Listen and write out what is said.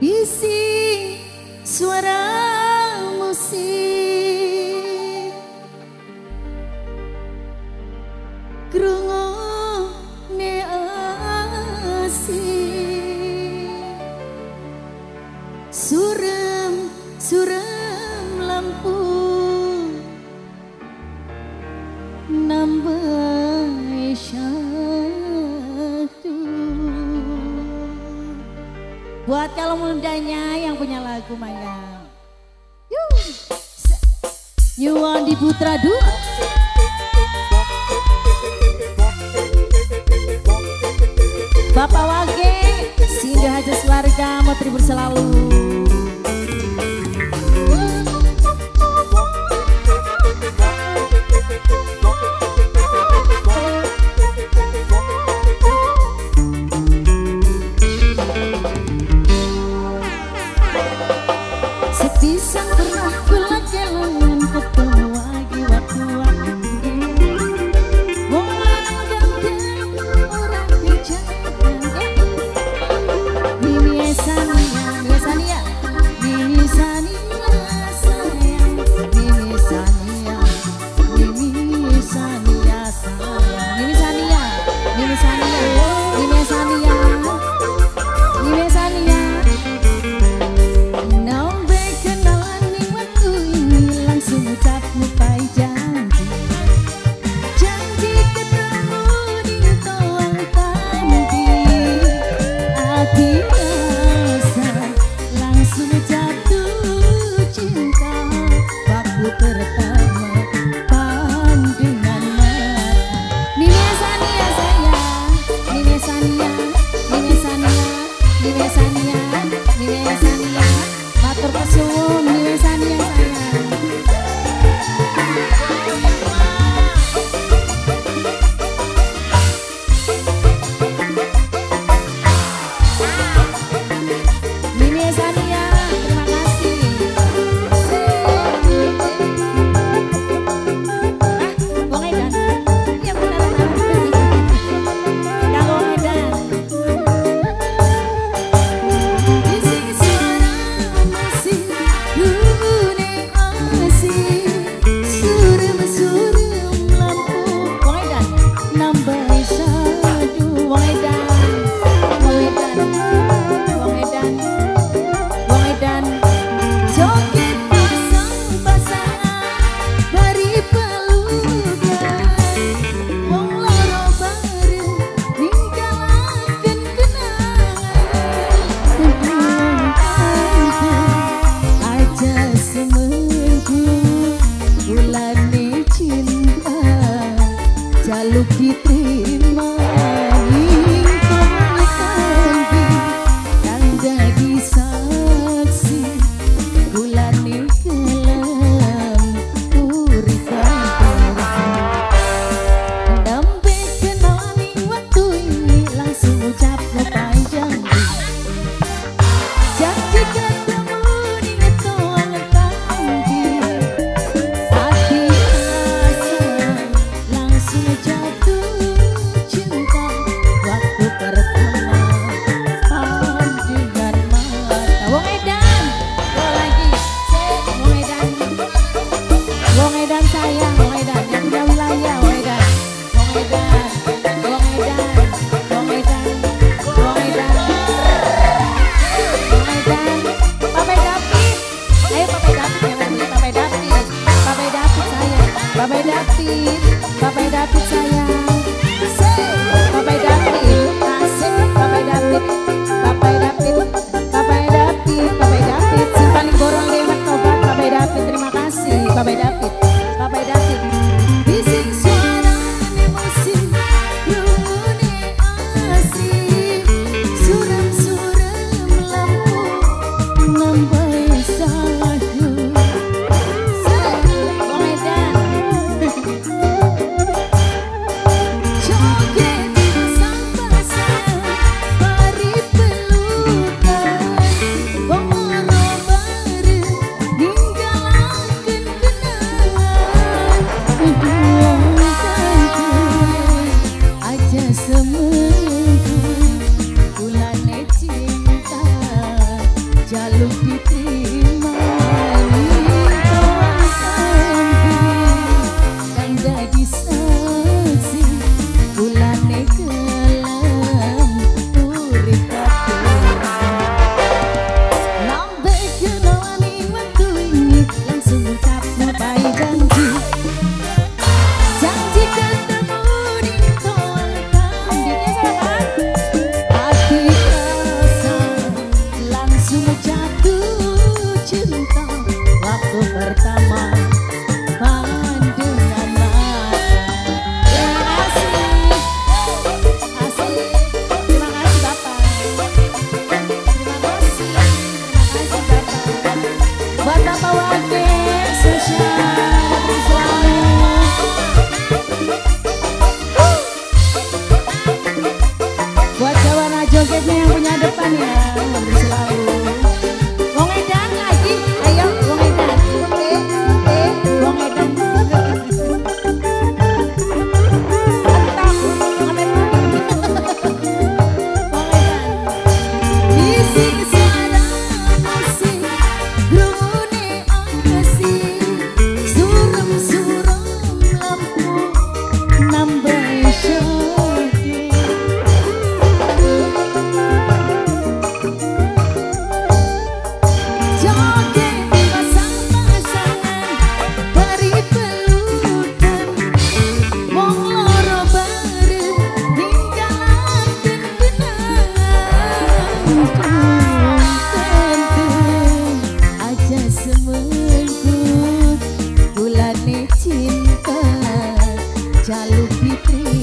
Isi suara musik Buat kalau mudanya yang punya lagu. Yuk. Yuan di Putra Dua. Bapak Wage, singgah aja keluarga mau tribun selalu. lalu dipilih